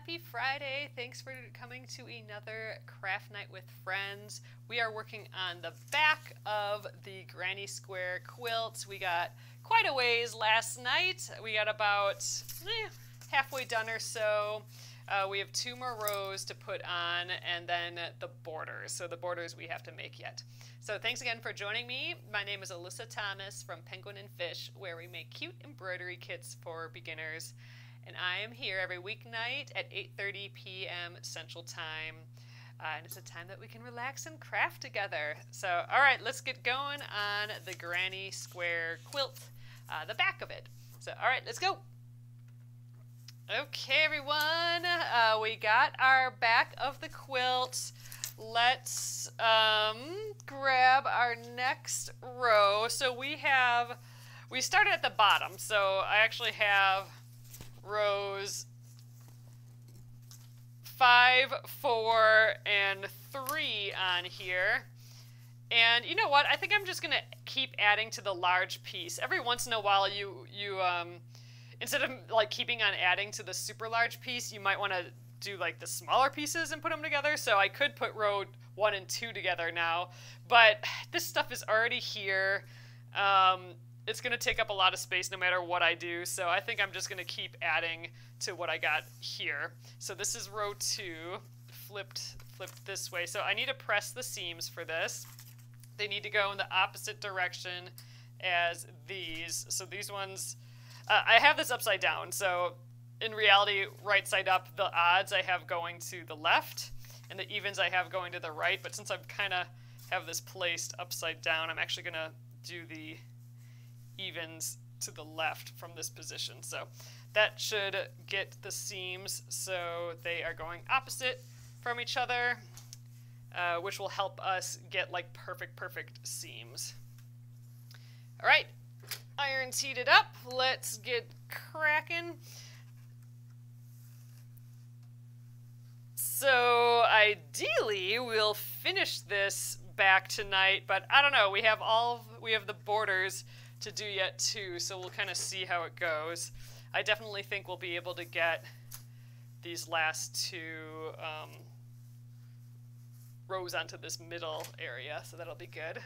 Happy Friday. Thanks for coming to another craft night with friends. We are working on the back of the Granny Square quilt. We got quite a ways last night. We got about eh, halfway done or so. Uh, we have two more rows to put on and then the borders. So the borders we have to make yet. So thanks again for joining me. My name is Alyssa Thomas from Penguin and Fish, where we make cute embroidery kits for beginners and I am here every weeknight at 8:30 p.m. Central Time. Uh, and it's a time that we can relax and craft together. So, all right, let's get going on the Granny Square quilt, uh, the back of it. So, all right, let's go. Okay, everyone, uh, we got our back of the quilt. Let's um, grab our next row. So we have, we started at the bottom. So I actually have rows five, four, and three on here. And you know what? I think I'm just gonna keep adding to the large piece. Every once in a while, you you um, instead of like keeping on adding to the super large piece, you might want to do like the smaller pieces and put them together. So I could put row one and two together now, but this stuff is already here. Um, it's going to take up a lot of space no matter what I do, so I think I'm just going to keep adding to what I got here. So this is row two, flipped, flipped this way. So I need to press the seams for this. They need to go in the opposite direction as these. So these ones, uh, I have this upside down, so in reality, right side up, the odds I have going to the left, and the evens I have going to the right, but since I've kind of have this placed upside down, I'm actually going to do the evens to the left from this position. So that should get the seams so they are going opposite from each other, uh, which will help us get like perfect, perfect seams. All right, iron's heated up. Let's get cracking. So ideally, we'll finish this back tonight, but I don't know. We have all we have the borders to do yet too, so we'll kind of see how it goes. I definitely think we'll be able to get these last two um, rows onto this middle area, so that'll be good.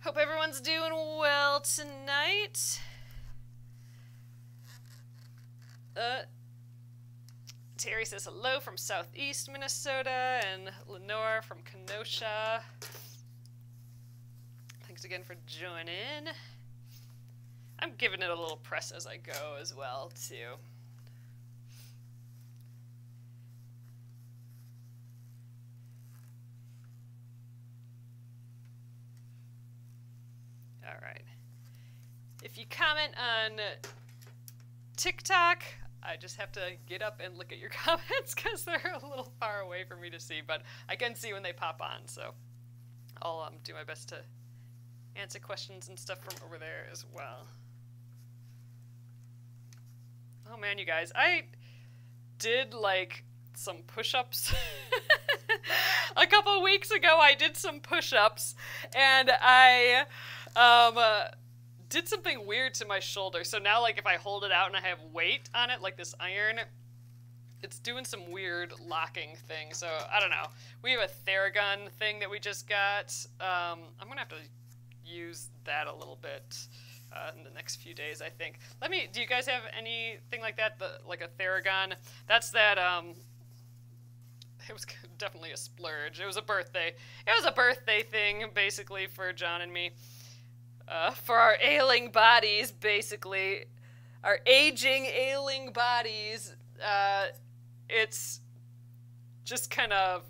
Hope everyone's doing well tonight. Uh, Terry says hello from southeast Minnesota, and Lenore from Kenosha. Thanks again for joining. I'm giving it a little press as I go as well, too. All right. If you comment on TikTok, I just have to get up and look at your comments because they're a little far away for me to see, but I can see when they pop on, so I'll um, do my best to answer questions and stuff from over there as well. Oh man, you guys, I did like some push-ups. a couple weeks ago, I did some push-ups, and I um, uh, did something weird to my shoulder. So now, like, if I hold it out and I have weight on it, like this iron, it's doing some weird locking thing. So I don't know. We have a Theragun thing that we just got. Um, I'm gonna have to use that a little bit uh, in the next few days, I think. Let me, do you guys have anything like that, the, like a Theragun? That's that, um, it was definitely a splurge. It was a birthday. It was a birthday thing, basically, for John and me. Uh, for our ailing bodies, basically. Our aging, ailing bodies. Uh, it's just kind of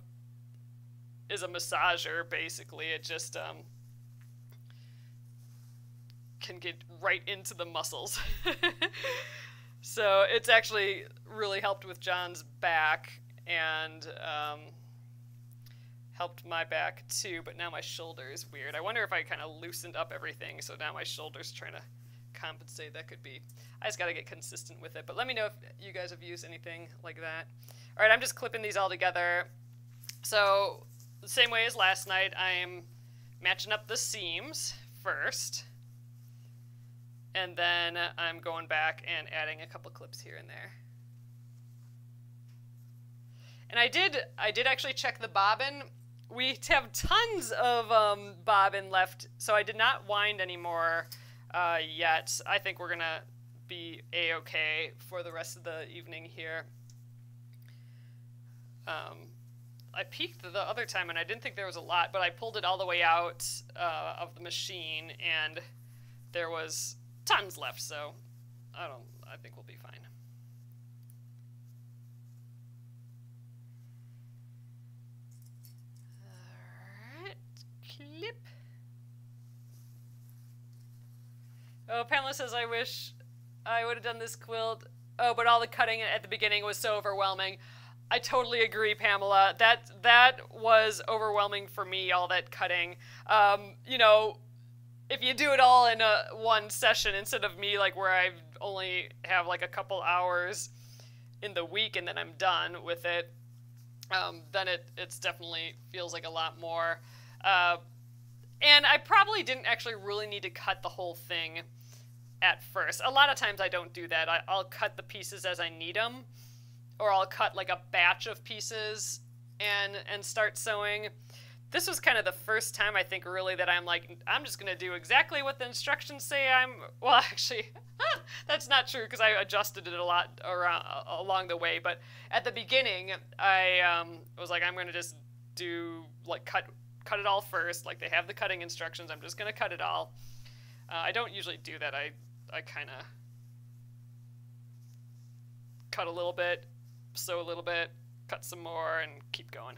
is a massager, basically. It just, um, can get right into the muscles. so it's actually really helped with John's back and um, helped my back too, but now my shoulder is weird. I wonder if I kind of loosened up everything, so now my shoulder's trying to compensate. That could be. I just got to get consistent with it. But let me know if you guys have used anything like that. All right, I'm just clipping these all together. So the same way as last night, I'm matching up the seams first. And then I'm going back and adding a couple clips here and there. And I did I did actually check the bobbin. We have tons of um, bobbin left, so I did not wind anymore uh, yet. I think we're gonna be a-okay for the rest of the evening here. Um, I peeked the other time and I didn't think there was a lot, but I pulled it all the way out uh, of the machine and there was tons left, so I don't. I think we'll be fine. Alright, clip. Oh, Pamela says, I wish I would have done this quilt. Oh, but all the cutting at the beginning was so overwhelming. I totally agree, Pamela. That that was overwhelming for me. All that cutting. Um, you know, if you do it all in a one session instead of me, like where I only have like a couple hours in the week and then I'm done with it, um, then it it's definitely feels like a lot more. Uh, and I probably didn't actually really need to cut the whole thing at first. A lot of times I don't do that. I, I'll cut the pieces as I need them or I'll cut like a batch of pieces and and start sewing. This was kind of the first time I think really that I'm like I'm just gonna do exactly what the instructions say. I'm well actually that's not true because I adjusted it a lot around along the way. But at the beginning I um, was like I'm gonna just do like cut cut it all first. Like they have the cutting instructions. I'm just gonna cut it all. Uh, I don't usually do that. I I kind of cut a little bit sew a little bit, cut some more, and keep going.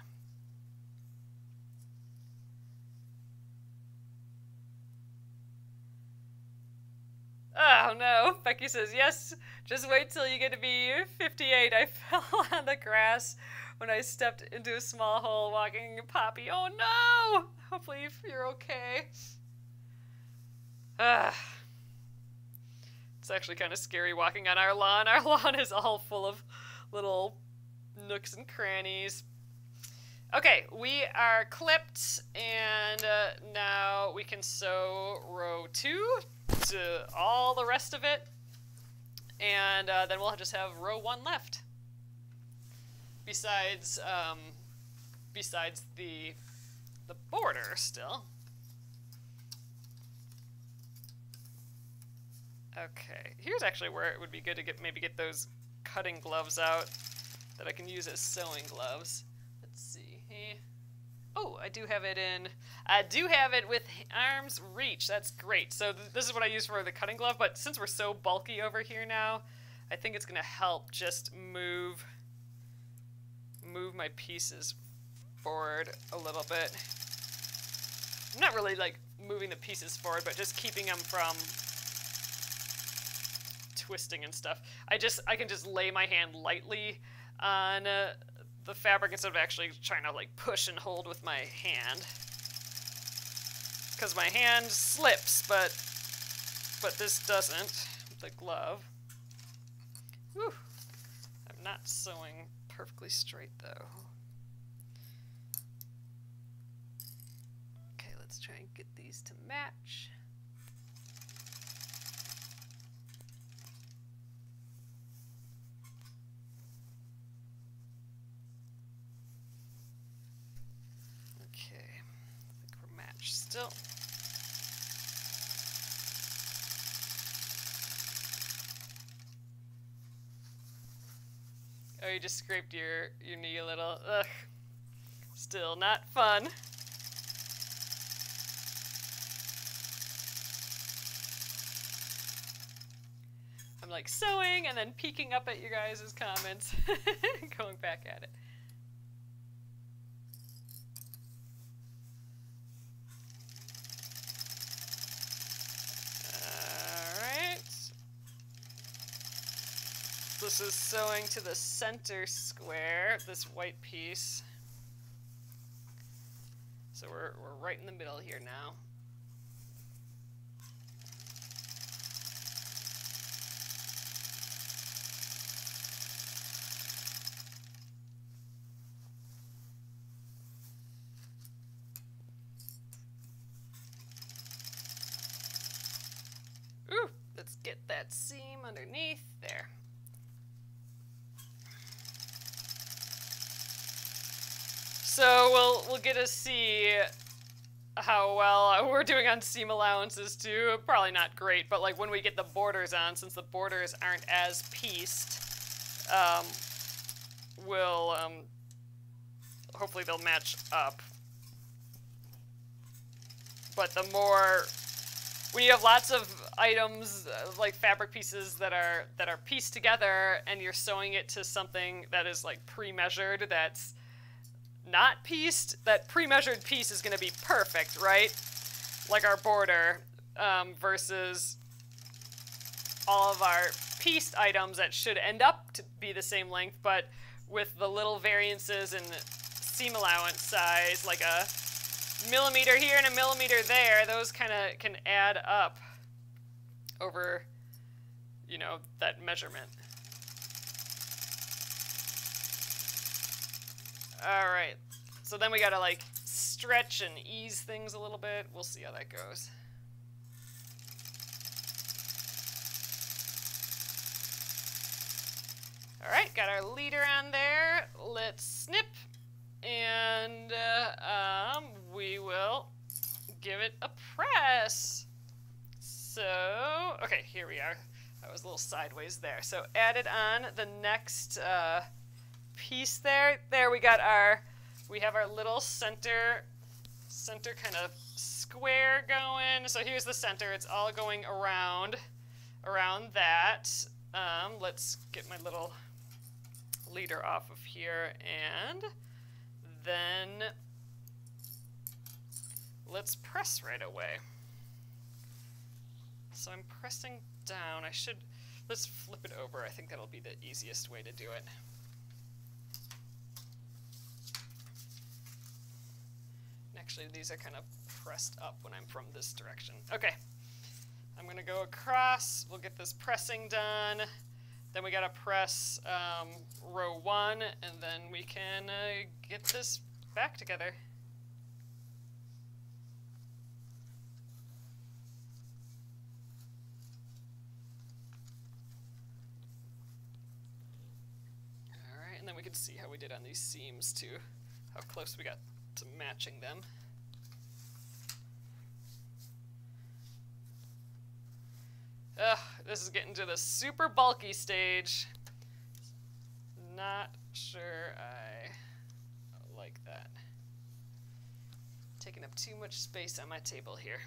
Oh no, Becky says, yes, just wait till you get to be 58. I fell on the grass when I stepped into a small hole walking Poppy. Oh no! Hopefully you're okay. Ah. It's actually kind of scary walking on our lawn. Our lawn is all full of little nooks and crannies. Okay, we are clipped, and uh, now we can sew row two to all the rest of it, and uh, then we'll just have row one left. Besides, um, besides the the border still. Okay, here's actually where it would be good to get maybe get those cutting gloves out that I can use as sewing gloves. Let's see. Oh, I do have it in. I do have it with arm's reach. That's great. So th this is what I use for the cutting glove, but since we're so bulky over here now, I think it's going to help just move move my pieces forward a little bit. I'm not really like moving the pieces forward, but just keeping them from twisting and stuff. I just I can just lay my hand lightly on uh, the fabric instead of actually trying to like push and hold with my hand. Because my hand slips, but but this doesn't. The glove. Whew. I'm not sewing perfectly straight though. Okay, let's try and get these to match. Still. Oh, you just scraped your, your knee a little. Ugh. Still not fun. I'm like sewing and then peeking up at you guys' comments, going back at it. This is sewing to the center square, this white piece. So we're, we're right in the middle here now. Ooh, let's get that seam underneath there. So we'll we'll get to see how well we're doing on seam allowances too. Probably not great, but like when we get the borders on, since the borders aren't as pieced, um, will um, hopefully they'll match up. But the more when you have lots of items uh, like fabric pieces that are that are pieced together and you're sewing it to something that is like pre-measured that's not pieced that pre-measured piece is going to be perfect right like our border um, versus all of our pieced items that should end up to be the same length but with the little variances in seam allowance size like a millimeter here and a millimeter there, those kind of can add up over, you know, that measurement. All right, so then we gotta like stretch and ease things a little bit. We'll see how that goes. All right, got our leader on there. Let's snip and uh, um, we will give it a press. So, okay, here we are. I was a little sideways there. So added on the next uh, piece there. There we got our, we have our little center, center kind of square going. So here's the center. It's all going around, around that. Um, let's get my little leader off of here and then let's press right away. So I'm pressing down. I should, let's flip it over. I think that'll be the easiest way to do it. Actually, these are kind of pressed up when I'm from this direction. Okay, I'm gonna go across. We'll get this pressing done. Then we got to press um, row one, and then we can uh, get this back together. Alright, and then we can see how we did on these seams too, how close we got matching them. Ugh, this is getting to the super bulky stage. Not sure I like that. Taking up too much space on my table here.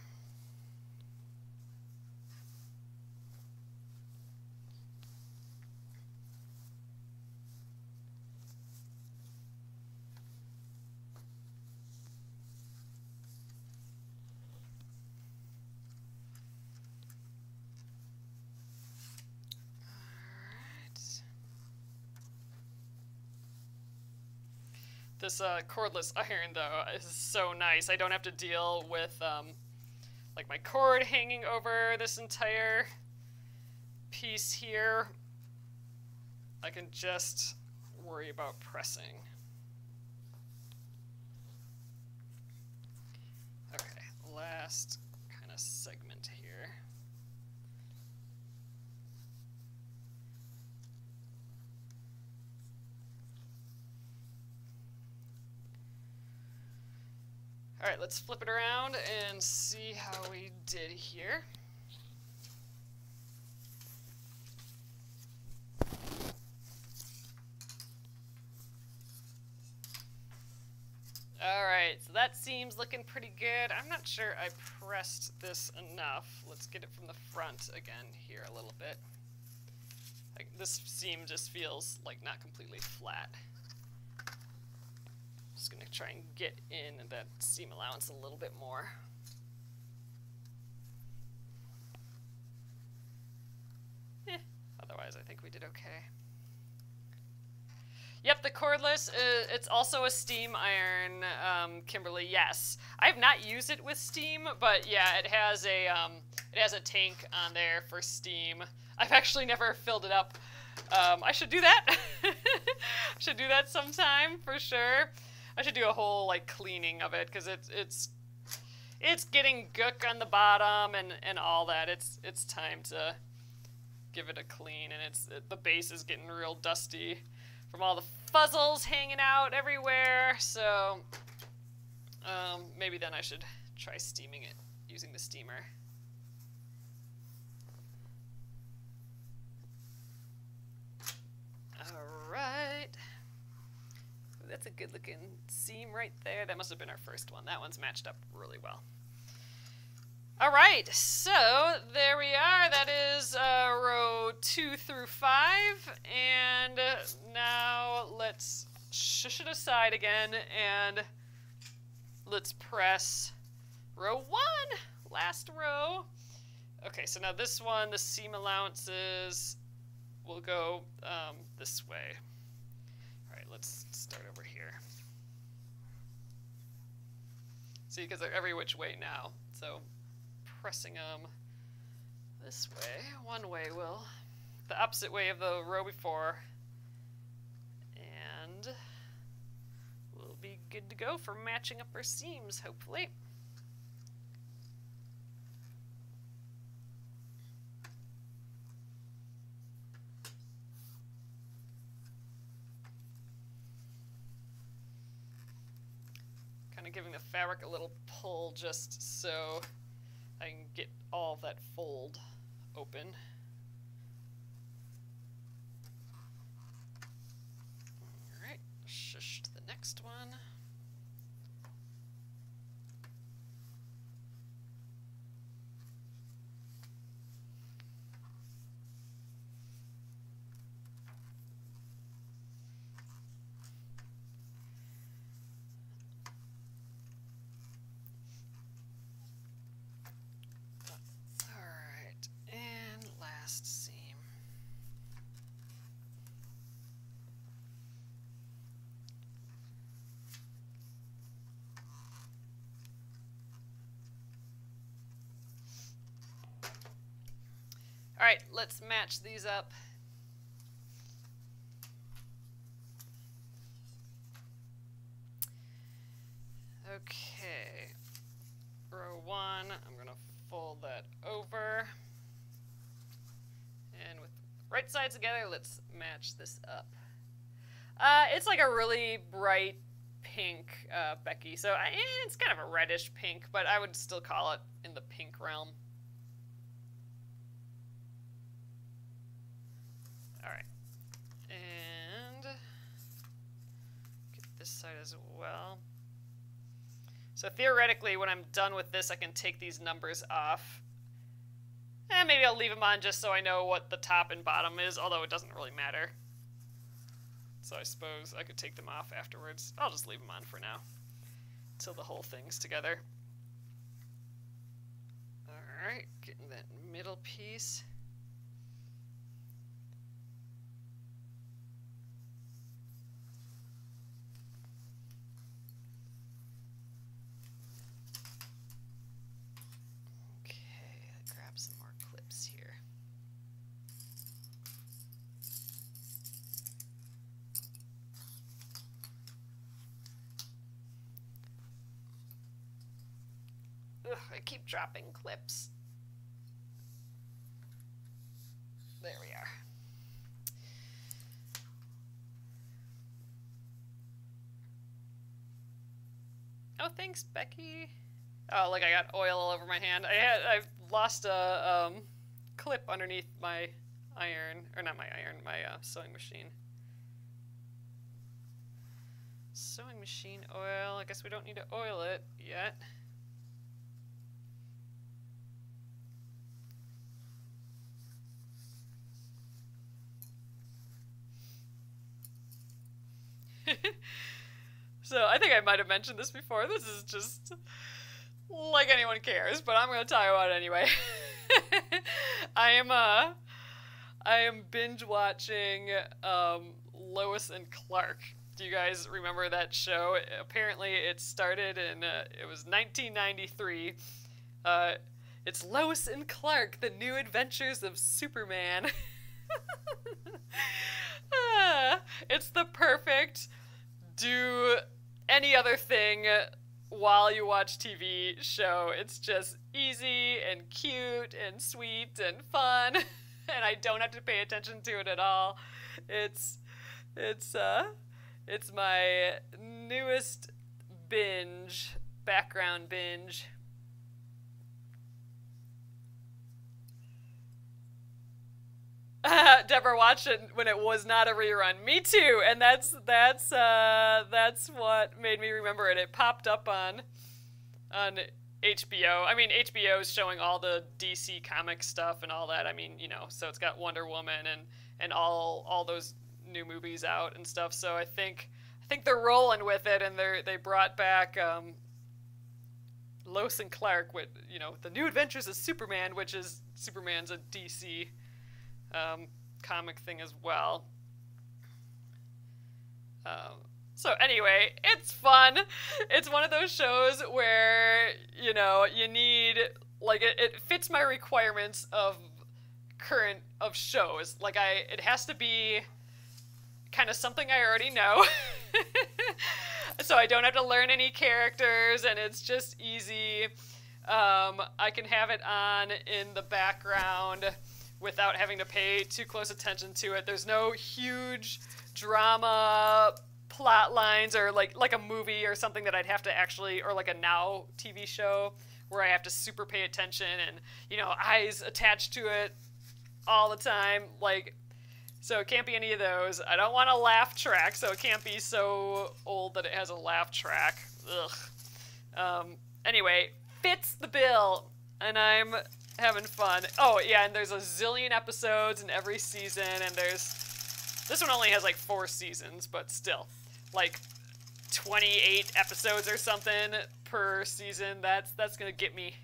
This uh, cordless iron, though, is so nice. I don't have to deal with um, like my cord hanging over this entire piece here. I can just worry about pressing. Okay, last kind of segment here. All right, let's flip it around and see how we did here. All right, so that seems looking pretty good. I'm not sure I pressed this enough. Let's get it from the front again here a little bit. Like this seam just feels like not completely flat just to try and get in that seam allowance a little bit more. Eh, otherwise I think we did okay. Yep, the cordless, uh, it's also a steam iron, um, Kimberly, yes. I have not used it with steam, but yeah, it has a, um, it has a tank on there for steam. I've actually never filled it up. Um, I should do that. should do that sometime, for sure. I should do a whole like cleaning of it because it's it's it's getting gook on the bottom and and all that. It's it's time to give it a clean, and it's the base is getting real dusty from all the fuzzles hanging out everywhere. So um, maybe then I should try steaming it using the steamer. All right. That's a good looking seam right there. That must have been our first one. That one's matched up really well. All right, so there we are. That is uh, row two through five. And now let's shush it aside again and let's press row one, last row. Okay, so now this one, the seam allowances will go um, this way. All right, let's start over here. See, because they're every which way now. So pressing them this way. One way will, the opposite way of the row before. And we'll be good to go for matching up our seams, hopefully. Fabric a little pull just so I can get all that fold open. All right, shush to the next one. All right, let's match these up. Okay, row one, I'm gonna fold that over. And with right sides together, let's match this up. Uh, it's like a really bright pink, uh, Becky. So I, it's kind of a reddish pink, but I would still call it in the pink realm. side as well. So theoretically, when I'm done with this, I can take these numbers off. And maybe I'll leave them on just so I know what the top and bottom is, although it doesn't really matter. So I suppose I could take them off afterwards. I'll just leave them on for now, until the whole thing's together. Alright, getting that middle piece. Keep dropping clips. There we are. Oh, thanks, Becky. Oh, like I got oil all over my hand. I had, I've lost a um, clip underneath my iron, or not my iron, my uh, sewing machine. Sewing machine oil. I guess we don't need to oil it yet. So I think I might have mentioned this before. This is just like anyone cares, but I'm gonna talk about it anyway. I am uh I am binge watching um, Lois and Clark. Do you guys remember that show? Apparently, it started in uh, it was 1993. Uh, it's Lois and Clark: The New Adventures of Superman. uh, it's the perfect do any other thing while you watch TV show. It's just easy and cute and sweet and fun. and I don't have to pay attention to it at all. It's it's uh it's my newest binge, background binge. Deborah watched it when it was not a rerun. Me too, and that's that's uh, that's what made me remember it. It popped up on on HBO. I mean, HBO is showing all the DC comic stuff and all that. I mean, you know, so it's got Wonder Woman and and all all those new movies out and stuff. So I think I think they're rolling with it, and they they brought back um, Lois and Clark with you know the New Adventures of Superman, which is Superman's a DC um, comic thing as well. Um, so anyway, it's fun. It's one of those shows where you know you need like it, it fits my requirements of current of shows. Like I, it has to be kind of something I already know. so I don't have to learn any characters, and it's just easy. Um, I can have it on in the background without having to pay too close attention to it. There's no huge drama plot lines or like like a movie or something that I'd have to actually or like a now TV show where I have to super pay attention and you know eyes attached to it all the time like so it can't be any of those. I don't want a laugh track, so it can't be so old that it has a laugh track. Ugh. Um, anyway, fits the bill, and I'm having fun. Oh, yeah, and there's a zillion episodes in every season, and there's... This one only has, like, four seasons, but still. Like, 28 episodes or something per season. That's, that's gonna get me...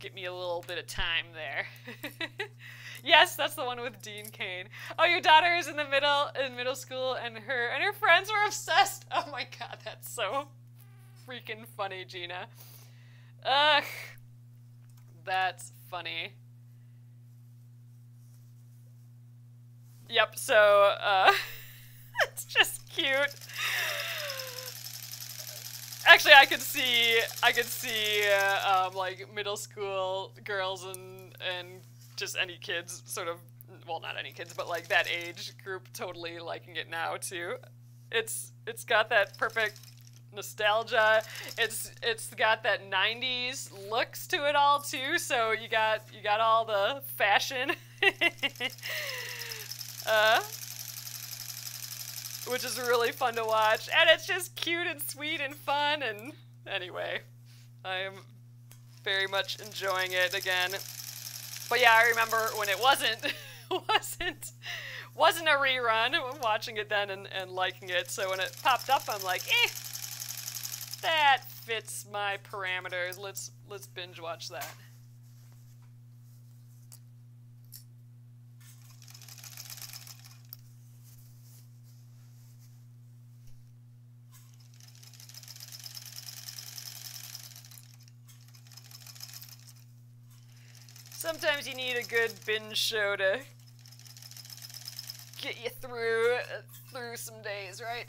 Get me a little bit of time there. yes, that's the one with Dean Cain. Oh, your daughter is in the middle in middle school, and her and her friends were obsessed. Oh my god, that's so freaking funny, Gina. Ugh, that's funny. Yep, so, uh, it's just cute. Actually, I could see, I could see, uh, um, like, middle school girls and, and just any kids sort of, well, not any kids, but, like, that age group totally liking it now, too. It's, it's got that perfect nostalgia. It's it's got that 90s looks to it all too. So you got you got all the fashion. uh, which is really fun to watch and it's just cute and sweet and fun and anyway, I am very much enjoying it again. But yeah, I remember when it wasn't wasn't wasn't a rerun, watching it then and, and liking it. So when it popped up, I'm like, eh, that fits my parameters. Let's let's binge watch that. Sometimes you need a good binge show to get you through uh, through some days, right?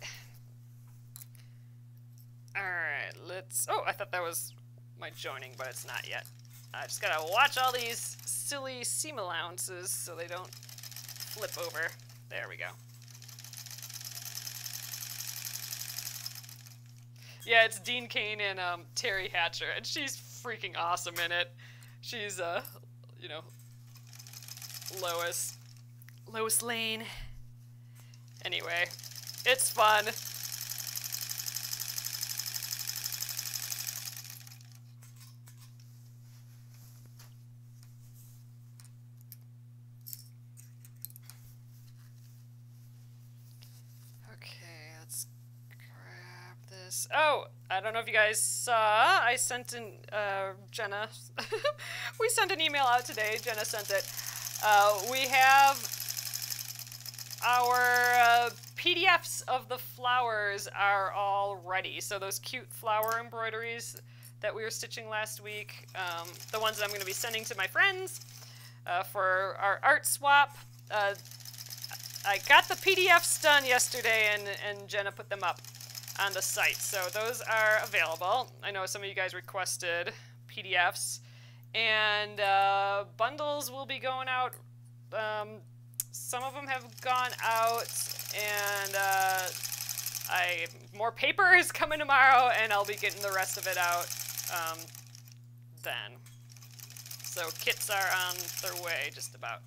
Alright, let's... Oh, I thought that was my joining, but it's not yet. I just gotta watch all these silly seam allowances so they don't flip over. There we go. Yeah, it's Dean Cain and um, Teri Hatcher, and she's freaking awesome in it. She's, uh, you know, Lois. Lois Lane. Anyway, it's fun. Oh, I don't know if you guys saw. I sent an uh, Jenna. we sent an email out today. Jenna sent it. Uh, we have our uh, PDFs of the flowers are all ready. So those cute flower embroideries that we were stitching last week, um, the ones that I'm going to be sending to my friends uh, for our art swap. Uh, I got the PDFs done yesterday, and, and Jenna put them up on the site. So those are available. I know some of you guys requested PDFs. And uh, bundles will be going out um, some of them have gone out, and uh, I more paper is coming tomorrow, and I'll be getting the rest of it out um, then. So kits are on their way, just about.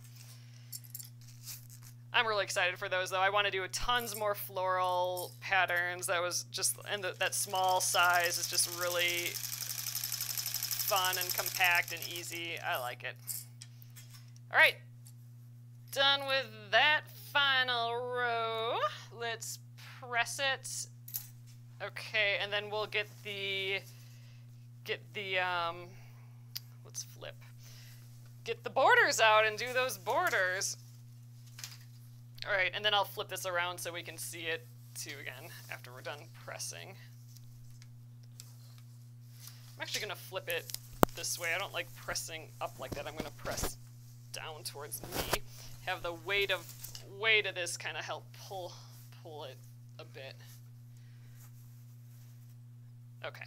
I'm really excited for those though. I want to do tons more floral patterns. That was just, and the, that small size is just really fun and compact and easy. I like it. All right, done with that final row. Let's press it. Okay, and then we'll get the, get the, um, let's flip. Get the borders out and do those borders. All right, and then I'll flip this around so we can see it too again after we're done pressing. I'm actually to flip it this way. I don't like pressing up like that. I'm to press down towards me. Have the weight of weight of this kind of help pull pull it a bit. Okay.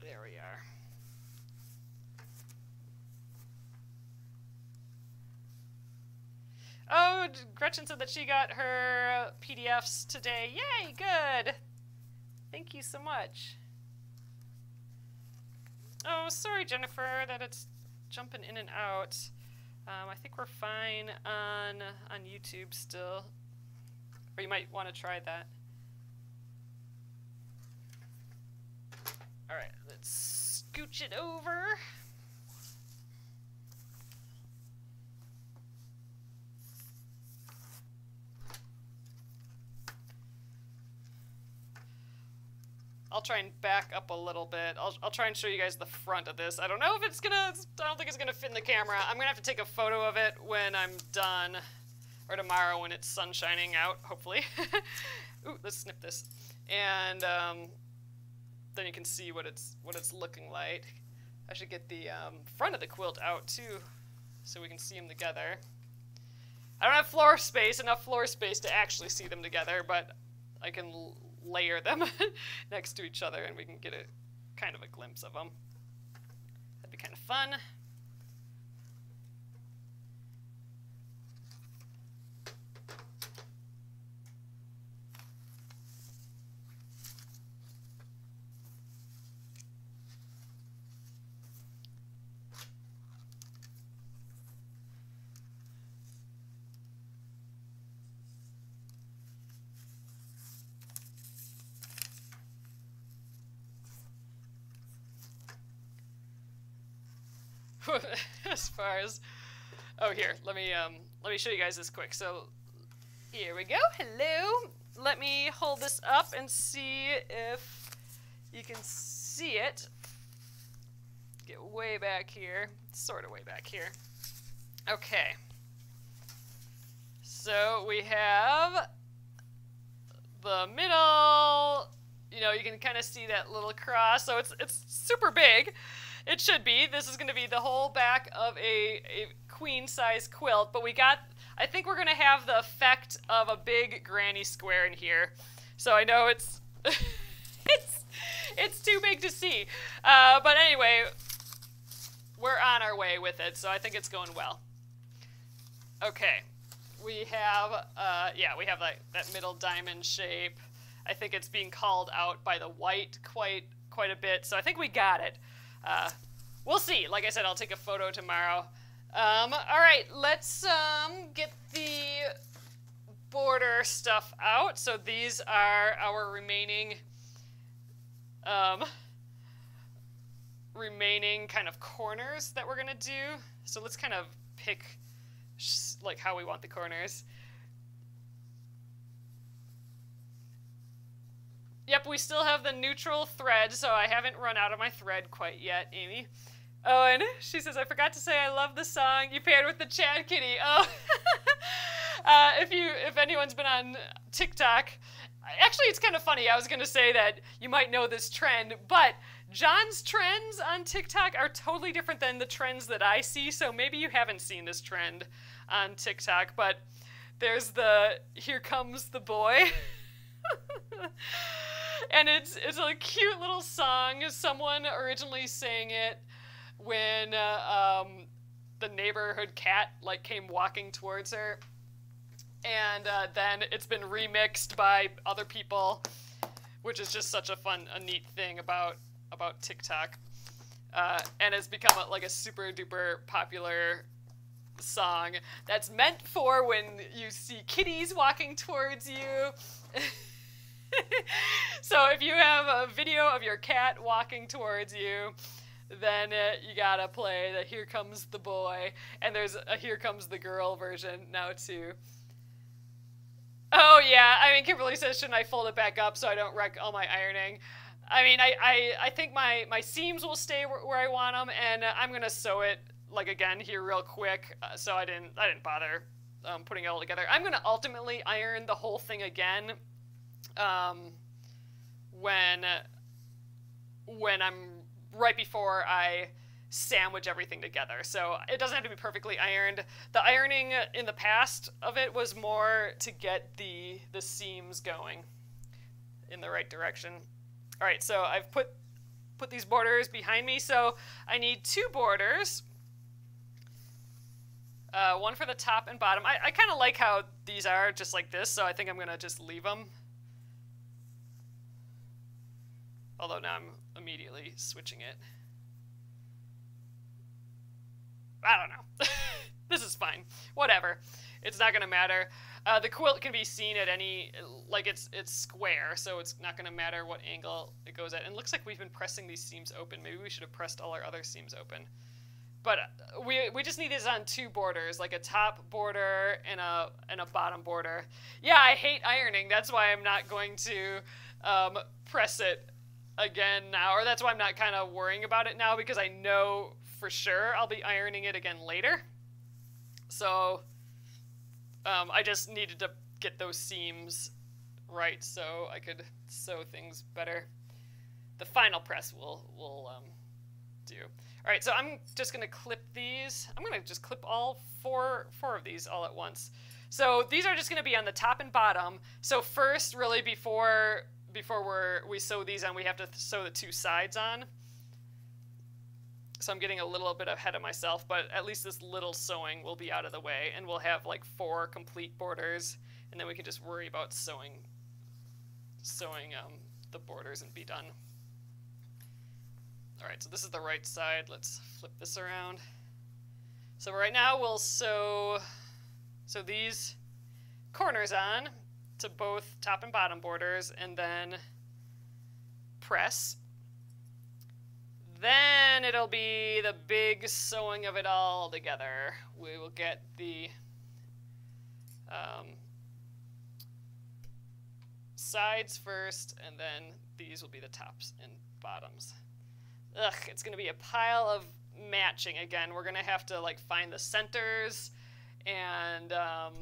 There we are. Oh, Gretchen said that she got her PDFs today. Yay, good. Thank you so much. Oh, sorry, Jennifer, that it's jumping in and out. Um, I think we're fine on on YouTube still. Or you might want to try that. All right, let's scooch it over. I'll try and back up a little bit. I'll, I'll try and show you guys the front of this. I don't know if it's gonna, I don't think it's gonna fit in the camera. I'm gonna have to take a photo of it when I'm done, or tomorrow when it's sun shining out, hopefully. Ooh, let's snip this. And um, then you can see what it's, what it's looking like. I should get the um, front of the quilt out too, so we can see them together. I don't have floor space, enough floor space to actually see them together, but I can layer them next to each other and we can get a kind of a glimpse of them. That'd be kind of fun. as far as oh here let me um let me show you guys this quick. So here we go. Hello. Let me hold this up and see if you can see it. Get way back here sort of way back here. Okay. So we have the middle. You know you can kind of see that little cross. So it's it's super big it should be. This is going to be the whole back of a, a queen size quilt, but we got, I think we're going to have the effect of a big granny square in here. So I know it's, it's, it's too big to see. Uh, but anyway, we're on our way with it, so I think it's going well. Okay, we have, uh, yeah, we have like that middle diamond shape. I think it's being called out by the white quite quite a bit, so I think we got it. Uh, we'll see. Like I said, I'll take a photo tomorrow. Um, all right, let's um, get the border stuff out. So these are our remaining um, remaining kind of corners that we're gonna do. So let's kind of pick like how we want the corners. Yep, we still have the neutral thread, so I haven't run out of my thread quite yet, Amy. Oh, and she says, I forgot to say I love the song you paired with the Chad Kitty. Oh, uh, if you, if anyone's been on TikTok, actually, it's kind of funny. I was going to say that you might know this trend, but John's trends on TikTok are totally different than the trends that I see. So maybe you haven't seen this trend on TikTok, but there's the "Here Comes the Boy." and it's it's a cute little song. Someone originally sang it when uh, um, the neighborhood cat like came walking towards her, and uh, then it's been remixed by other people, which is just such a fun, a neat thing about about TikTok, uh, and it's become a, like a super duper popular song that's meant for when you see kitties walking towards you. so if you have a video of your cat walking towards you, then uh, you gotta play the "Here Comes the Boy," and there's a "Here Comes the Girl" version now too. Oh yeah, I mean Kimberly says, shouldn't I fold it back up so I don't wreck all my ironing? I mean, I, I, I think my, my seams will stay where, where I want them, and uh, I'm gonna sew it like again here real quick. Uh, so I didn't I didn't bother um, putting it all together. I'm gonna ultimately iron the whole thing again um, when when I'm right before I sandwich everything together. So it doesn't have to be perfectly ironed. The ironing in the past of it was more to get the the seams going in the right direction. All right, so I've put put these borders behind me. So I need two borders. Uh, one for the top and bottom. I, I kind of like how these are just like this, so I think I'm going to just leave them. Although now I'm immediately switching it. I don't know. this is fine. Whatever. It's not going to matter. Uh, the quilt can be seen at any, like it's it's square, so it's not going to matter what angle it goes at. And it looks like we've been pressing these seams open. Maybe we should have pressed all our other seams open. But uh, we, we just need this on two borders, like a top border and a, and a bottom border. Yeah, I hate ironing. That's why I'm not going to um, press it again now, or that's why I'm not kind of worrying about it now because I know for sure I'll be ironing it again later. So um, I just needed to get those seams right so I could sew things better. The final press will will um, do. All right, so I'm just gonna clip these. I'm gonna just clip all four four of these all at once. So these are just gonna be on the top and bottom. So first, really before before we're, we sew these on, we have to sew the two sides on. So I'm getting a little bit ahead of myself, but at least this little sewing will be out of the way, and we'll have like four complete borders, and then we can just worry about sewing, sewing um, the borders and be done. All right, so this is the right side. Let's flip this around. So right now we'll sew, sew these corners on, to both top and bottom borders and then press. Then it'll be the big sewing of it all together. We will get the um, sides first, and then these will be the tops and bottoms. Ugh, it's going to be a pile of matching again. We're going to have to like find the centers and um,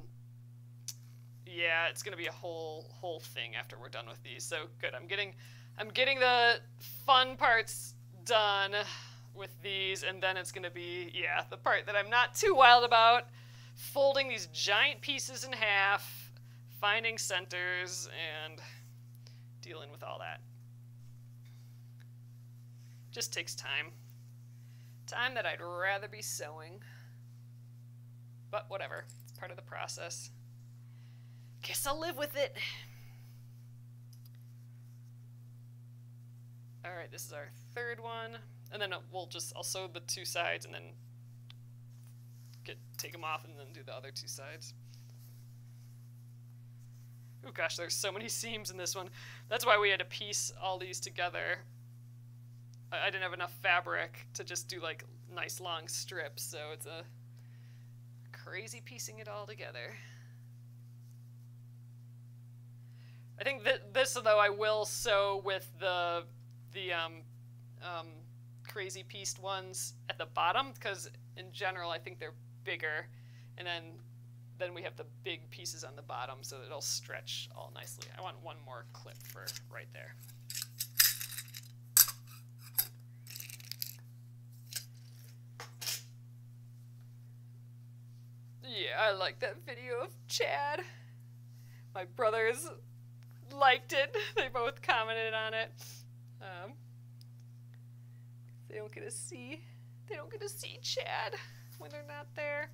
yeah, it's gonna be a whole whole thing after we're done with these. So good. I'm getting I'm getting the fun parts done with these, and then it's gonna be yeah the part that I'm not too wild about. Folding these giant pieces in half, finding centers, and dealing with all that. Just takes time. Time that I'd rather be sewing. But whatever, it's part of the process. Guess I'll live with it. All right, this is our third one. And then we'll just, I'll sew the two sides and then get take them off and then do the other two sides. Oh gosh, there's so many seams in this one. That's why we had to piece all these together. I, I didn't have enough fabric to just do like nice long strips, so it's a crazy piecing it all together. I think this though I will sew with the the um, um, crazy pieced ones at the bottom because in general I think they're bigger, and then then we have the big pieces on the bottom so it'll stretch all nicely. I want one more clip for right there. Yeah, I like that video of Chad. My brother's liked it. They both commented on it. Um, they don't get to see. They don't get to see Chad when they're not there.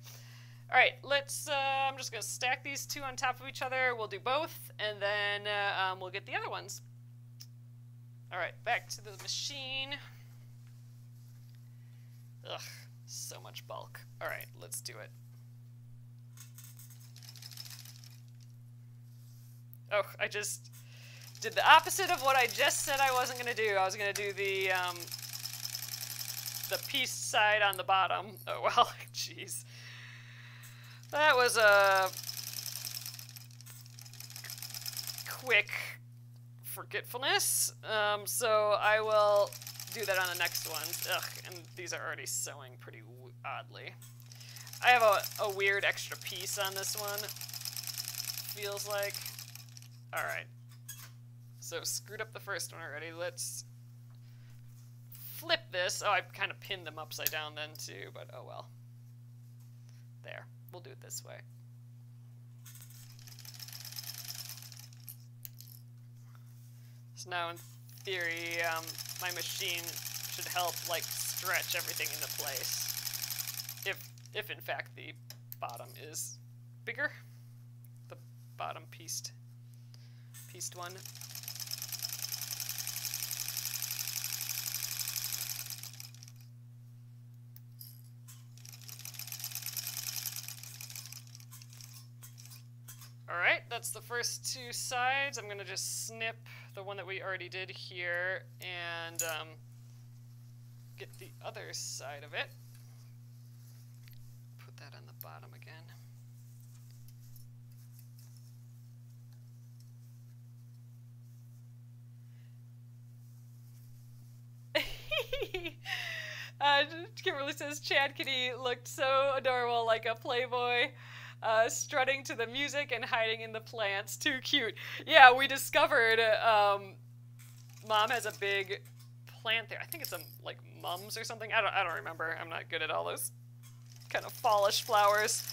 All right, let's, uh, I'm just gonna stack these two on top of each other. We'll do both, and then uh, um, we'll get the other ones. All right, back to the machine. Ugh, so much bulk. All right, let's do it. Oh, I just did the opposite of what I just said I wasn't going to do. I was going to do the, um, the piece side on the bottom. Oh, well, jeez. That was a quick forgetfulness. Um, so I will do that on the next one. Ugh, and these are already sewing pretty oddly. I have a, a weird extra piece on this one. Feels like. Alright. So screwed up the first one already. Let's flip this. Oh, I kind of pinned them upside down then too, but oh well. There. We'll do it this way. So now in theory, um, my machine should help like stretch everything into place. If, if in fact the bottom is bigger, the bottom pieced, one. Alright, that's the first two sides. I'm going to just snip the one that we already did here and um, get the other side of it. Put that on the bottom again. Kimberly says Chad Kitty looked so adorable like a Playboy uh, strutting to the music and hiding in the plants. Too cute. Yeah, we discovered um, mom has a big plant there. I think it's a like mums or something. I don't I don't remember. I'm not good at all those kind of fallish flowers.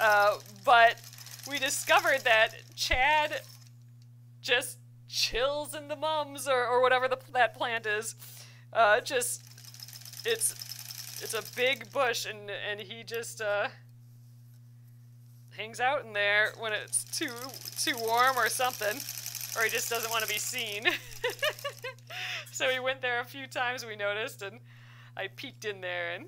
Uh, but we discovered that Chad just chills in the mums or, or whatever the, that plant is. Uh, just it's it's a big bush and and he just uh, hangs out in there when it's too too warm or something, or he just doesn't want to be seen. so he went there a few times. We noticed, and I peeked in there, and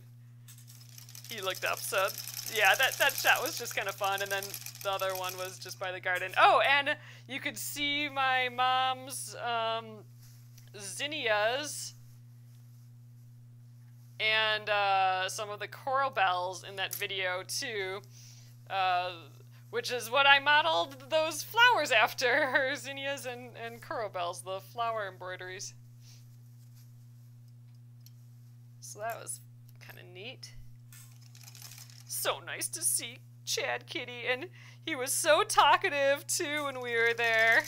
he looked up. So yeah, that that shot was just kind of fun. And then the other one was just by the garden. Oh, and you could see my mom's um, zinnias and uh, some of the coral bells in that video too. Uh, which is what I modeled those flowers after, zinnias and, and bells, the flower embroideries. So that was kind of neat. So nice to see Chad Kitty, and he was so talkative too when we were there.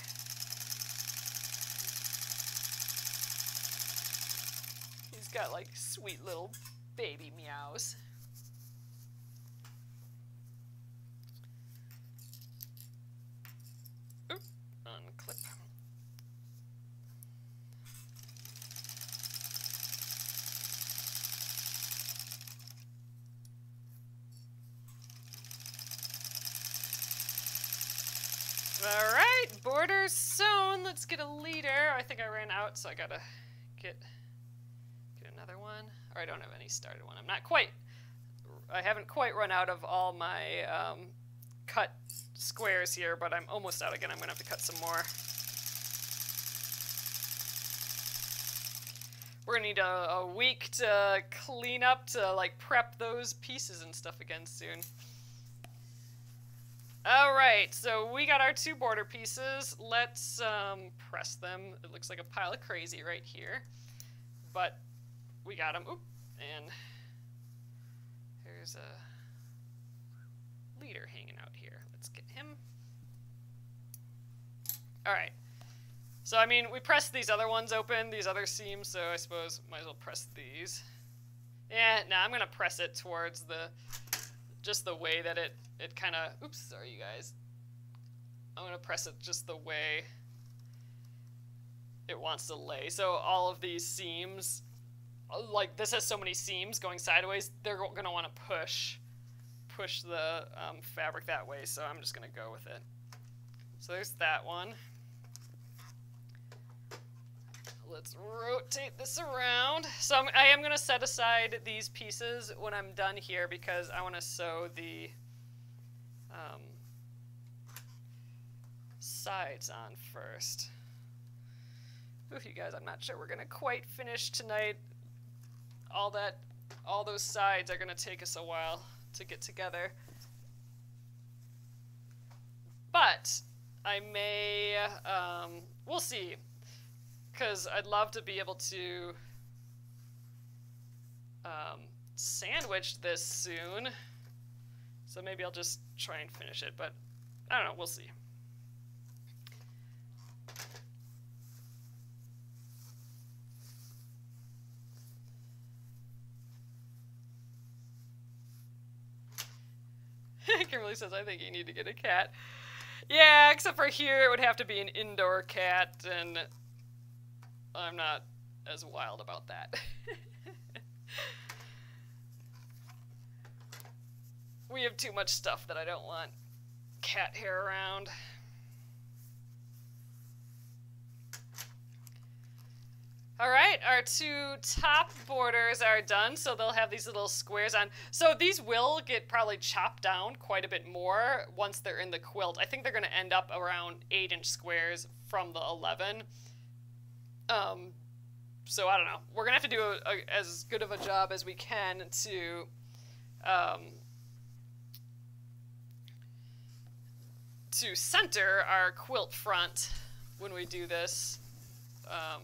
Got like sweet little baby meows. Unclip. Alright, borders sewn. Let's get a leader. I think I ran out, so I gotta get get another one. Or I don't have any started one. I'm not quite, I haven't quite run out of all my um, cut squares here, but I'm almost out again. I'm gonna have to cut some more. We're gonna need a, a week to clean up, to like prep those pieces and stuff again soon. All right, so we got our two border pieces. Let's um, press them. It looks like a pile of crazy right here, but we got them. Oop, and there's a leader hanging out here. Let's get him. All right. So, I mean, we pressed these other ones open, these other seams, so I suppose might as well press these. Yeah, now I'm going to press it towards the, just the way that it it kind of, oops, sorry you guys. I'm going to press it just the way it wants to lay. So all of these seams like this has so many seams going sideways, they're going to want to push push the um, fabric that way, so I'm just going to go with it. So there's that one. Let's rotate this around. So I'm, I am going to set aside these pieces when I'm done here because I want to sew the um, sides on first. Ooh, you guys, I'm not sure we're going to quite finish tonight. All that, all those sides are going to take us a while to get together. But I may, um, we'll see. Because I'd love to be able to um, sandwich this soon. So maybe I'll just try and finish it, but I don't know, we'll see. Kimberly says, I think you need to get a cat. Yeah, except for here, it would have to be an indoor cat, and I'm not as wild about that. we have too much stuff that I don't want cat hair around. All right, our two top borders are done, so they'll have these little squares on. So these will get probably chopped down quite a bit more once they're in the quilt. I think they're going to end up around 8-inch squares from the 11. Um, so I don't know. We're going to have to do a, a, as good of a job as we can to... Um, to center our quilt front when we do this. Um,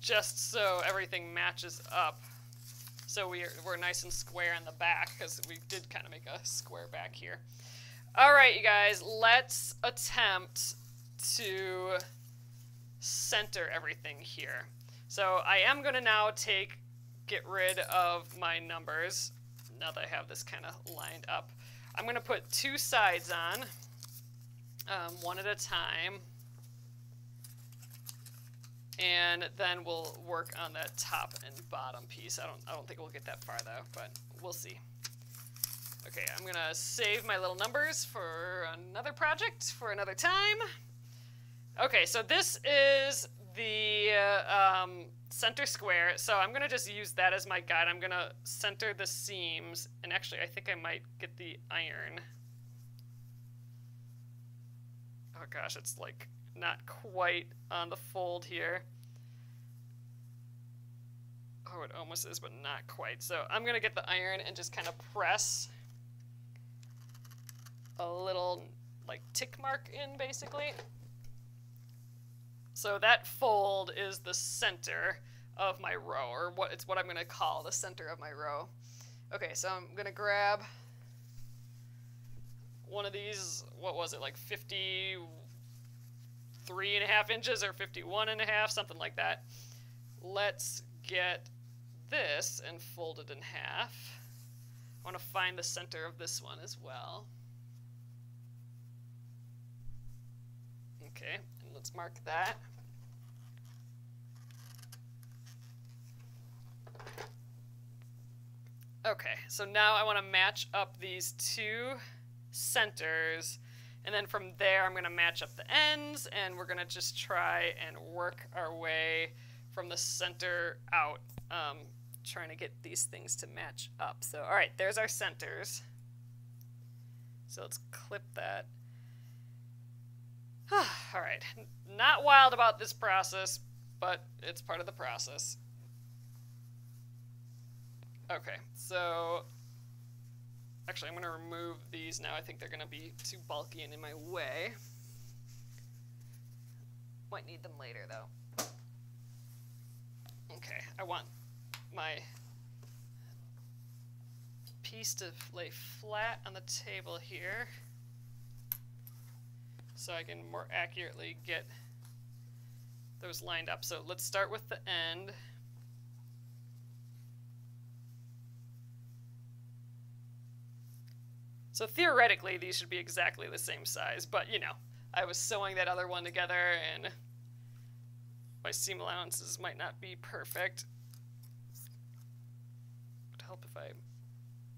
just so everything matches up. So we're, we're nice and square in the back, because we did kind of make a square back here. All right, you guys, let's attempt to center everything here. So I am going to now take, get rid of my numbers, now that I have this kind of lined up. I'm going to put two sides on, um, one at a time and then we'll work on that top and bottom piece. I don't, I don't think we'll get that far though, but we'll see. Okay, I'm gonna save my little numbers for another project for another time. Okay, so this is the uh, um, center square, so I'm gonna just use that as my guide. I'm gonna center the seams, and actually I think I might get the iron. Oh gosh, it's like not quite on the fold here. Oh, it almost is, but not quite. So I'm going to get the iron and just kind of press a little like tick mark in basically. So that fold is the center of my row, or what it's what I'm going to call the center of my row. Okay, so I'm going to grab one of these, what was it, like 50 53 and a half inches or 51 and a half, something like that. Let's get this and fold it in half. I want to find the center of this one as well. Okay, and let's mark that. Okay, so now I want to match up these two centers and then from there, I'm going to match up the ends, and we're going to just try and work our way from the center out, um, trying to get these things to match up. So, all right, there's our centers. So let's clip that. all right, not wild about this process, but it's part of the process. Okay, so Actually, I'm going to remove these now. I think they're going to be too bulky and in my way. Might need them later, though. Okay, I want my piece to lay flat on the table here so I can more accurately get those lined up. So let's start with the end. So theoretically, these should be exactly the same size, but you know, I was sewing that other one together and my seam allowances might not be perfect. Would help if I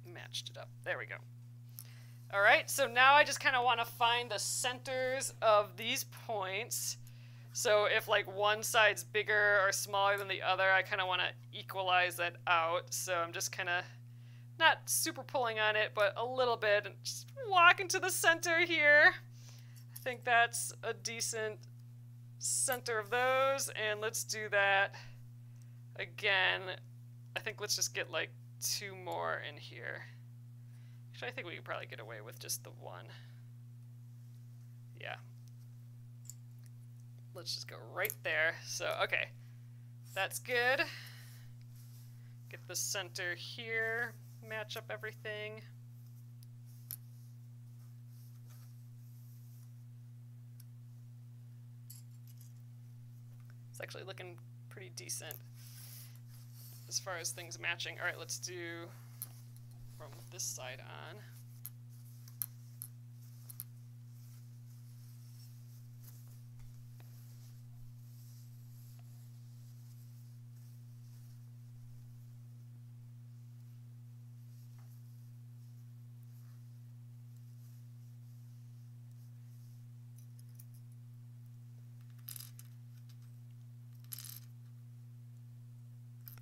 matched it up. There we go. All right, so now I just kind of want to find the centers of these points. So if like one side's bigger or smaller than the other, I kind of want to equalize that out. So I'm just kind of not super pulling on it, but a little bit. And just walking to the center here. I think that's a decent center of those. And let's do that again. I think let's just get like two more in here. Actually, I think we could probably get away with just the one. Yeah. Let's just go right there. So, okay. That's good. Get the center here. Match up everything. It's actually looking pretty decent as far as things matching. All right, let's do from this side on.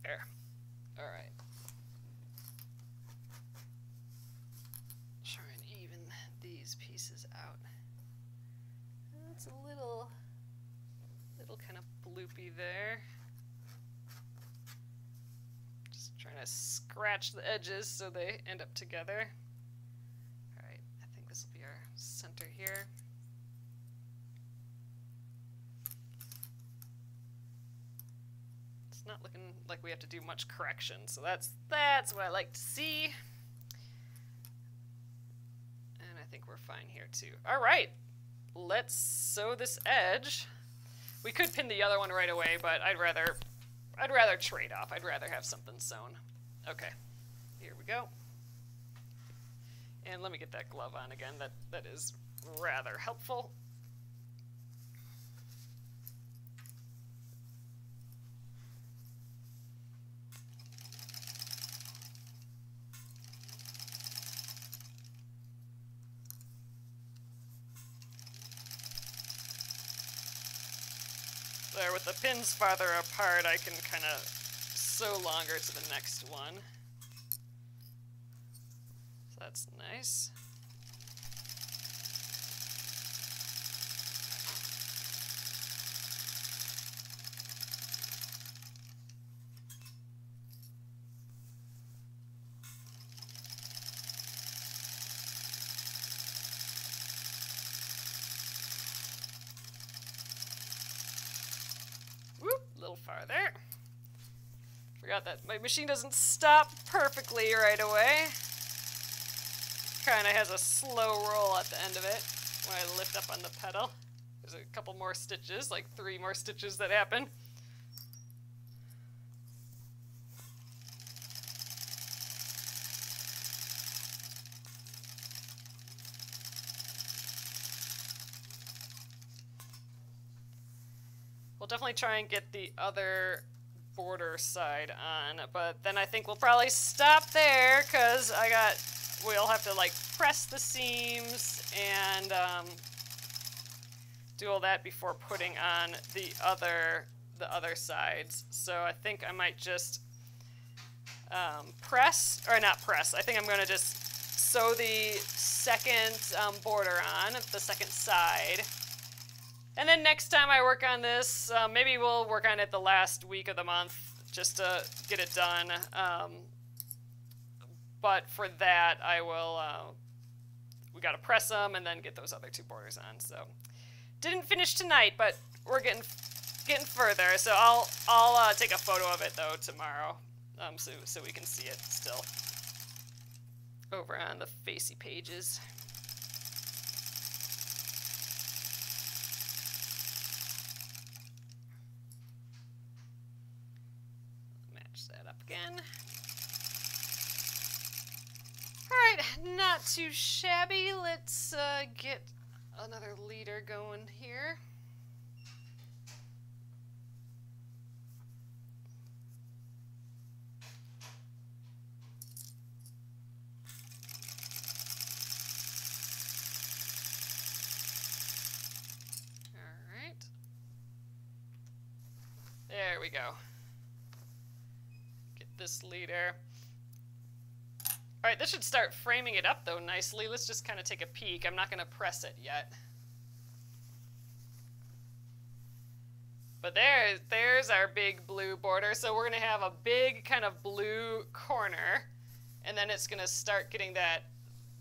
There. All right. Try and even these pieces out. That's a little, little kind of bloopy there. Just trying to scratch the edges so they end up together. All right, I think this will be our center here. Not looking like we have to do much correction, so that's that's what I like to see. And I think we're fine here too. All right, let's sew this edge. We could pin the other one right away, but I'd rather I'd rather trade off. I'd rather have something sewn. Okay, here we go. And let me get that glove on again. That that is rather helpful. There, with the pins farther apart, I can kind of sew longer to the next one. So that's nice. Whoop, a little farther. That my machine doesn't stop perfectly right away. Kind of has a slow roll at the end of it when I lift up on the pedal. There's a couple more stitches, like three more stitches that happen. We'll definitely try and get the other border side on, but then I think we'll probably stop there because I got, we'll have to like press the seams and um, do all that before putting on the other, the other sides. So I think I might just um, press, or not press, I think I'm gonna just sew the second um, border on, the second side. And then next time I work on this, uh, maybe we'll work on it the last week of the month just to get it done. Um, but for that, I will, uh, we got to press them and then get those other two borders on. So didn't finish tonight, but we're getting getting further. So I'll, I'll uh, take a photo of it, though, tomorrow um, so, so we can see it still over on the Facey pages. That up again. Alright, not too shabby. Let's uh, get another leader going here. All right. There we go. This leader. All right, this should start framing it up though nicely. Let's just kind of take a peek. I'm not going to press it yet. But there, there's our big blue border. So we're going to have a big kind of blue corner, and then it's going to start getting that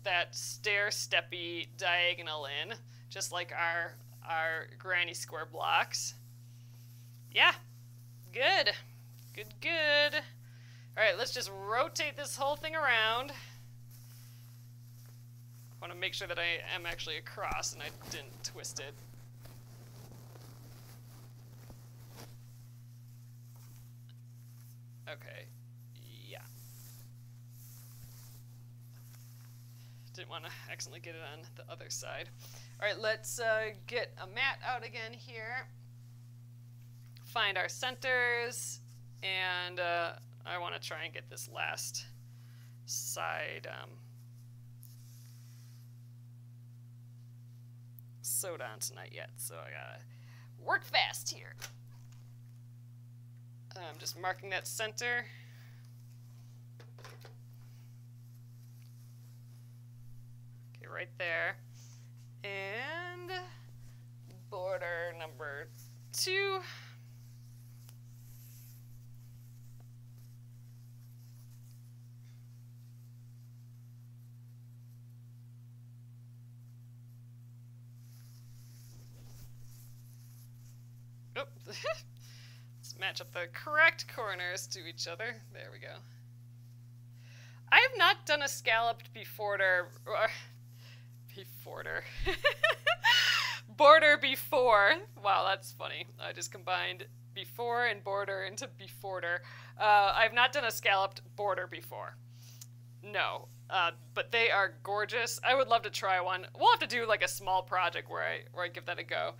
that stair-steppy diagonal in, just like our our granny square blocks. Yeah, good, good, good. All right, let's just rotate this whole thing around. I want to make sure that I am actually across and I didn't twist it. Okay, yeah. Didn't want to accidentally get it on the other side. All right, let's uh, get a mat out again here. Find our centers, and uh, I want to try and get this last side um, sewed on tonight yet, so I gotta work fast here. I'm just marking that center. Okay, right there. And border number two. Oh. Let's match up the correct corners to each other. There we go. I have not done a scalloped beforder, or beforder, border before. Wow, that's funny. I just combined before and border into beforder. Uh, I've not done a scalloped border before. No, uh, but they are gorgeous. I would love to try one. We'll have to do like a small project where I where I give that a go.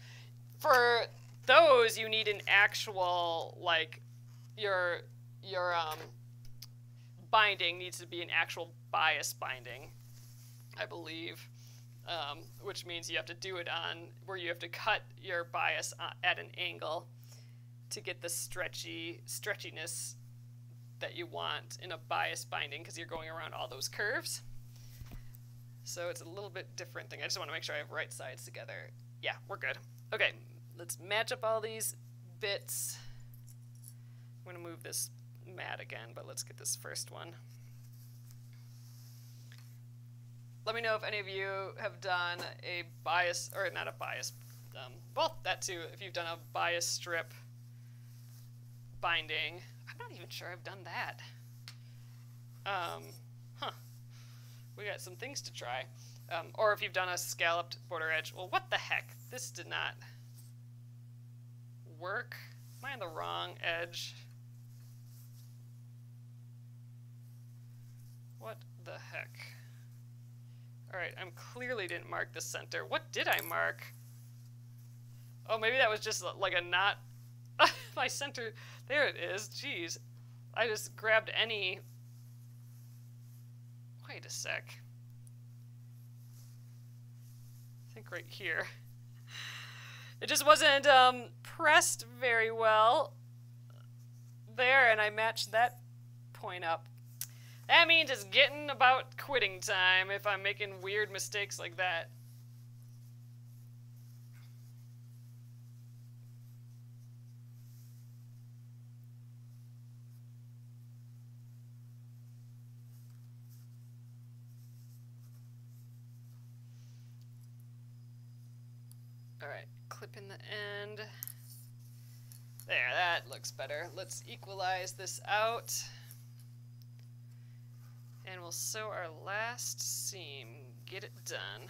For those you need an actual like your your um, binding needs to be an actual bias binding, I believe, um, which means you have to do it on where you have to cut your bias uh, at an angle to get the stretchy stretchiness that you want in a bias binding because you're going around all those curves. So it's a little bit different thing. I just want to make sure I have right sides together. Yeah, we're good. Okay, let's match up all these bits. I'm going to move this mat again, but let's get this first one. Let me know if any of you have done a bias, or not a bias, um, well, that too, if you've done a bias strip binding. I'm not even sure I've done that. Um, huh. We got some things to try. Um, or if you've done a scalloped border edge. Well, what the heck? This did not work? Am I on the wrong edge? What the heck? Alright, I'm clearly didn't mark the center. What did I mark? Oh, maybe that was just like a not... My center... There it is. Jeez. I just grabbed any... Wait a sec. I think right here. It just wasn't um, pressed very well there, and I matched that point up. That means it's getting about quitting time if I'm making weird mistakes like that. Alright, clip in the end. There, that looks better. Let's equalize this out. And we'll sew our last seam. Get it done.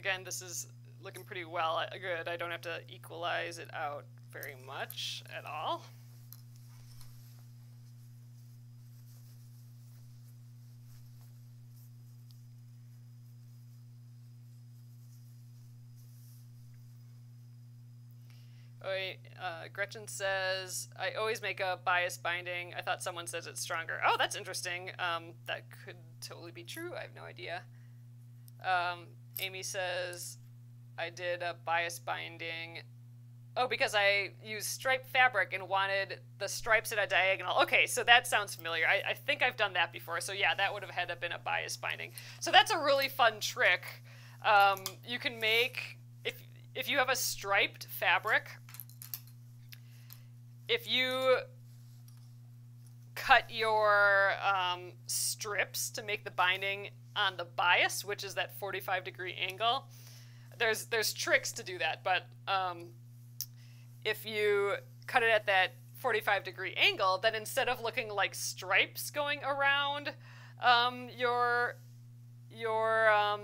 Again, this is looking pretty well uh, good. I don't have to equalize it out very much at all. Oh, uh, Gretchen says, I always make a bias binding. I thought someone says it's stronger. Oh, that's interesting. Um, that could totally be true. I have no idea. Um, Amy says, I did a bias binding. Oh, because I used striped fabric and wanted the stripes at a diagonal. Okay, so that sounds familiar. I, I think I've done that before. So yeah, that would have had to been a bias binding. So that's a really fun trick. Um, you can make, if, if you have a striped fabric, if you cut your um, strips to make the binding on the bias, which is that 45 degree angle, there's there's tricks to do that. But um, if you cut it at that 45 degree angle, then instead of looking like stripes going around um, your your um,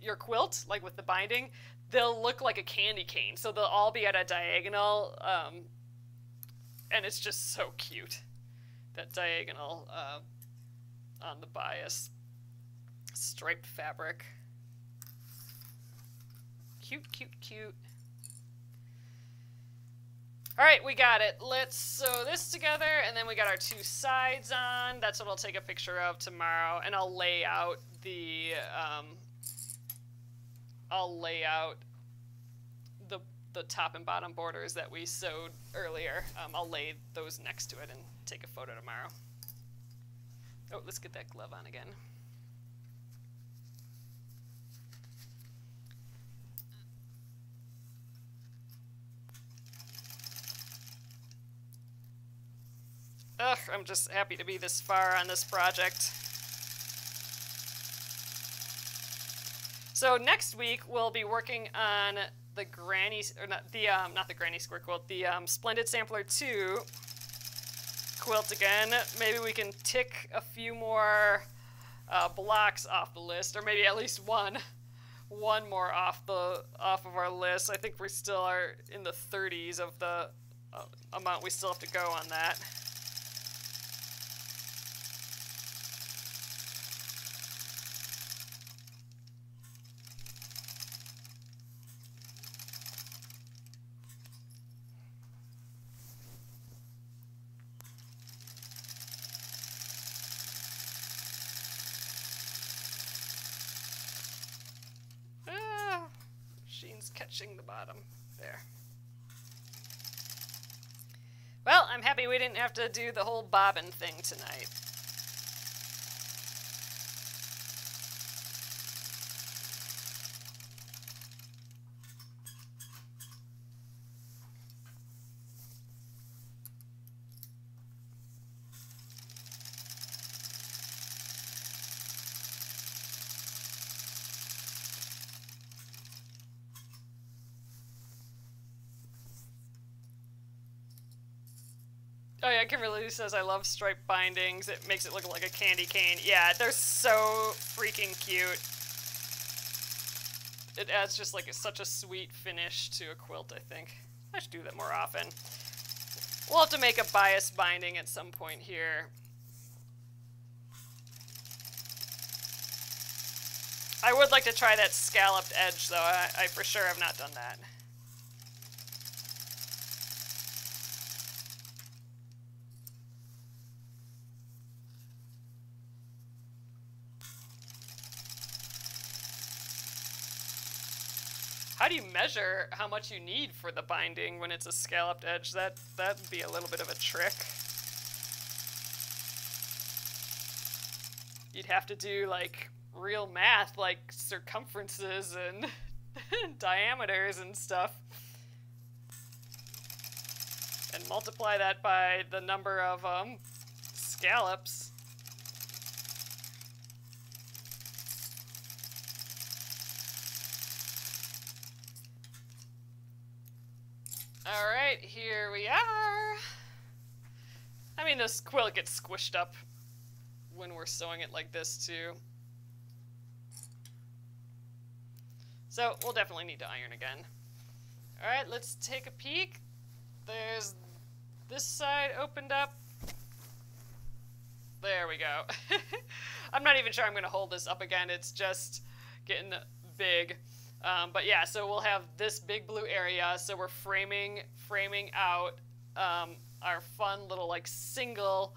your quilt, like with the binding, they'll look like a candy cane. So they'll all be at a diagonal um, and it's just so cute. That diagonal uh, on the bias. Striped fabric. Cute, cute, cute. All right, we got it. Let's sew this together, and then we got our two sides on. That's what I'll take a picture of tomorrow, and I'll lay out the, um, I'll lay out the the top and bottom borders that we sewed earlier. Um, I'll lay those next to it and take a photo tomorrow. Oh, let's get that glove on again. Ugh, I'm just happy to be this far on this project. So next week we'll be working on the Granny, or not the um, not the Granny Square quilt, the um, Splendid Sampler 2 quilt again. Maybe we can tick a few more uh, blocks off the list, or maybe at least one, one more off the off of our list. I think we still are in the 30s of the uh, amount we still have to go on that. Catching the bottom there. Well, I'm happy we didn't have to do the whole bobbin thing tonight. Oh, Kimberly says, I love striped bindings. It makes it look like a candy cane. Yeah, they're so freaking cute. It adds just like such a sweet finish to a quilt, I think. I should do that more often. We'll have to make a bias binding at some point here. I would like to try that scalloped edge, though. I, I for sure have not done that. Do you measure how much you need for the binding when it's a scalloped edge? That that'd be a little bit of a trick. You'd have to do like real math, like circumferences and diameters and stuff. And multiply that by the number of um, scallops. Alright, here we are. I mean, this quilt gets squished up when we're sewing it like this, too. So, we'll definitely need to iron again. Alright, let's take a peek. There's this side opened up. There we go. I'm not even sure I'm going to hold this up again. It's just getting big. Um, but yeah, so we'll have this big blue area. So we're framing framing out um, our fun little like single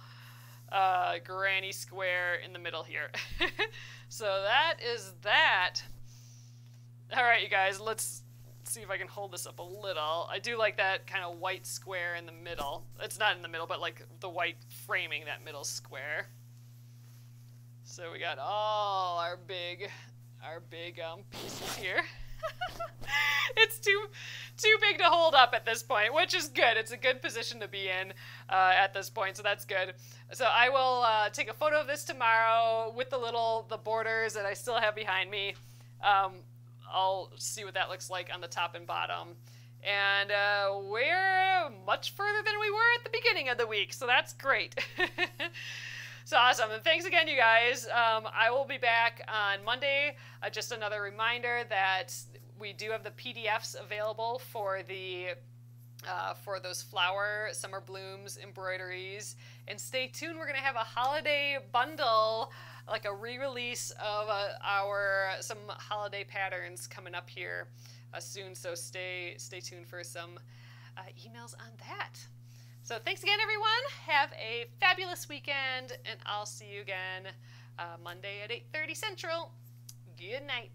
uh, granny square in the middle here. so that is that. All right, you guys, let's see if I can hold this up a little. I do like that kind of white square in the middle. It's not in the middle, but like the white framing that middle square. So we got all our big, our big um, pieces here. it's too too big to hold up at this point, which is good. It's a good position to be in uh, at this point, so that's good. So I will uh, take a photo of this tomorrow with the little the borders that I still have behind me. Um, I'll see what that looks like on the top and bottom. And uh, we're much further than we were at the beginning of the week, so that's great. so awesome. And thanks again, you guys. Um, I will be back on Monday. Uh, just another reminder that we do have the PDFs available for the uh, for those flower summer blooms embroideries. And stay tuned. We're going to have a holiday bundle like a re-release of uh, our some holiday patterns coming up here uh, soon. So stay stay tuned for some uh, emails on that. So thanks again, everyone. Have a fabulous weekend, and I'll see you again uh, Monday at 8:30 Central. Good night.